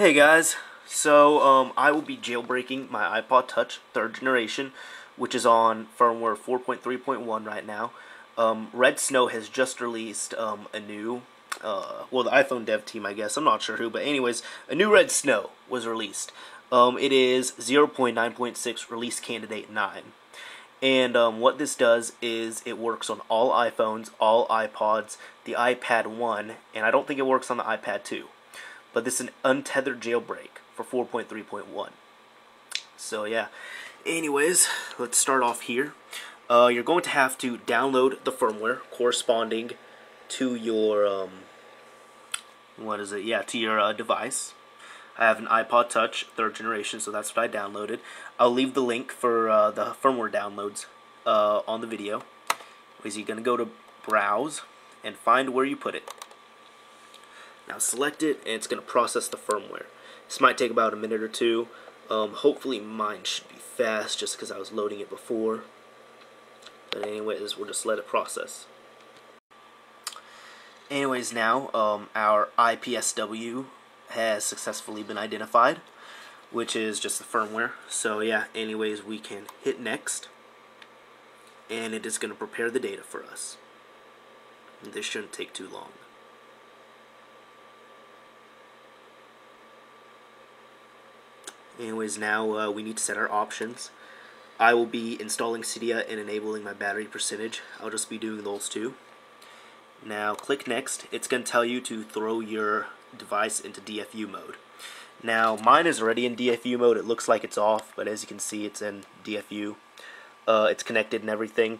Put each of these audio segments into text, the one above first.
Hey guys, so um, I will be jailbreaking my iPod Touch third generation, which is on firmware 4.3.1 right now. Um, redsn0w has just released um, a new, uh, well the iPhone dev team I guess, I'm not sure who, but anyways, a new redsn0w was released. Um, it is 0.9.6 release candidate 9. And um, what this does is it works on all iPhones, all iPods, the iPad 1, and I don't think it works on the iPad 2 but this is an untethered jailbreak for 4.3.1. So yeah, anyways, let's start off here. Uh, you're going to have to download the firmware corresponding to your, um, what is it, yeah, to your uh, device. I have an iPod Touch, third generation, so that's what I downloaded. I'll leave the link for uh, the firmware downloads uh, on the video. Is you're going to go to Browse and find where you put it. Now select it and it's going to process the firmware. This might take about a minute or two. Um, hopefully mine should be fast just because I was loading it before. But anyways, we'll just let it process. Anyways, now um, our IPSW has successfully been identified, which is just the firmware. So yeah, anyways, we can hit next, and it is going to prepare the data for us. This shouldn't take too long. Anyways, now uh, we need to set our options. I will be installing Cydia and enabling my battery percentage. I'll just be doing those two. Now click next. It's going to tell you to throw your device into DFU mode. Now mine is already in DFU mode. It looks like it's off, but as you can see it's in DFU. Uh, it's connected and everything.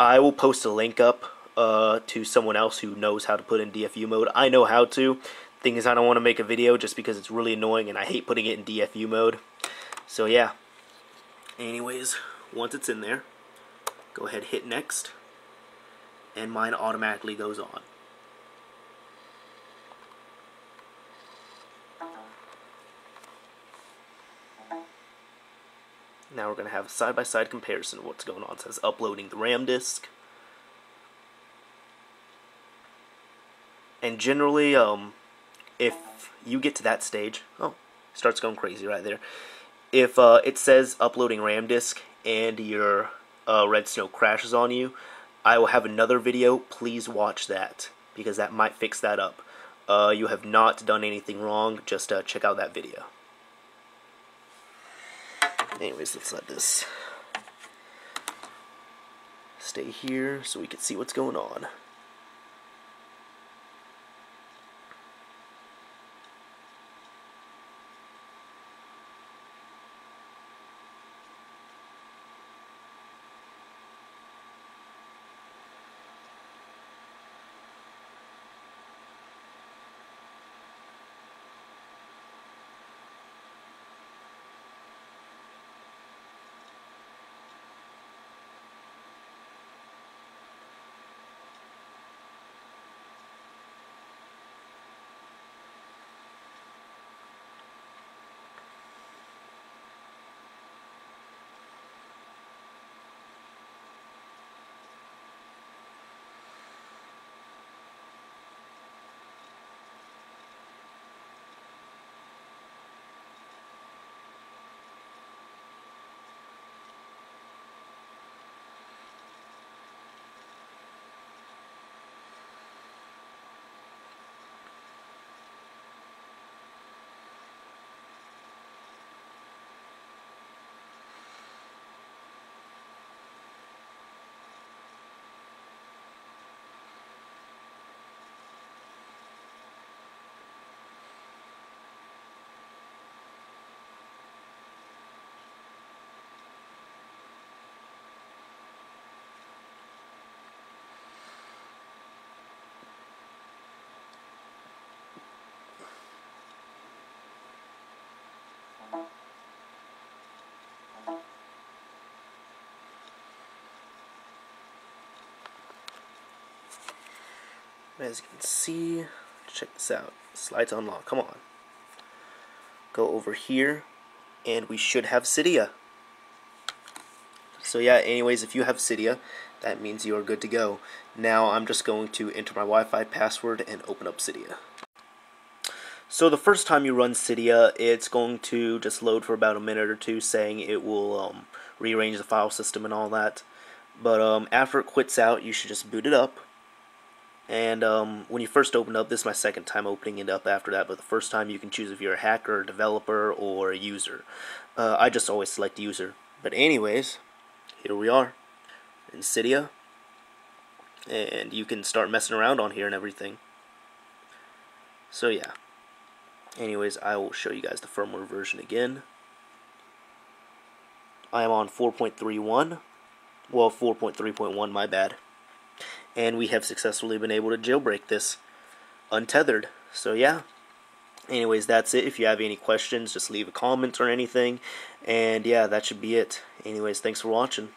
I will post a link up uh, to someone else who knows how to put in DFU mode. I know how to. Thing is, I don't want to make a video just because it's really annoying and I hate putting it in DFU mode. So yeah. Anyways, once it's in there, go ahead hit next, and mine automatically goes on. Now we're going to have a side-by-side -side comparison of what's going on. It says uploading the RAM disk. And generally, um, if you get to that stage, oh, it starts going crazy right there. If uh, it says uploading RAM disk and your uh, redsn0w crashes on you, I will have another video. Please watch that because that might fix that up. Uh, you have not done anything wrong. Just uh, check out that video. Anyways, let's let this stay here so we can see what's going on. As you can see, check this out. Slides unlock. Come on. Go over here, and we should have Cydia. So yeah, anyways, if you have Cydia, that means you are good to go. Now I'm just going to enter my Wi-Fi password and open up Cydia. So the first time you run Cydia, it's going to just load for about a minute or two, saying it will um, rearrange the file system and all that. But um, after it quits out, you should just boot it up. And um, when you first open up, this is my second time opening it up after that, but the first time you can choose if you're a hacker, developer, or a user. Uh, I just always select user. But anyways, here we are in Cydia. And you can start messing around on here and everything. So yeah. Anyways, I will show you guys the firmware version again. I am on 4.31. Well, 4.3.1, my bad. And we have successfully been able to jailbreak this untethered. So yeah. Anyways, that's it. If you have any questions, just leave a comment or anything. And yeah, that should be it. Anyways, thanks for watching.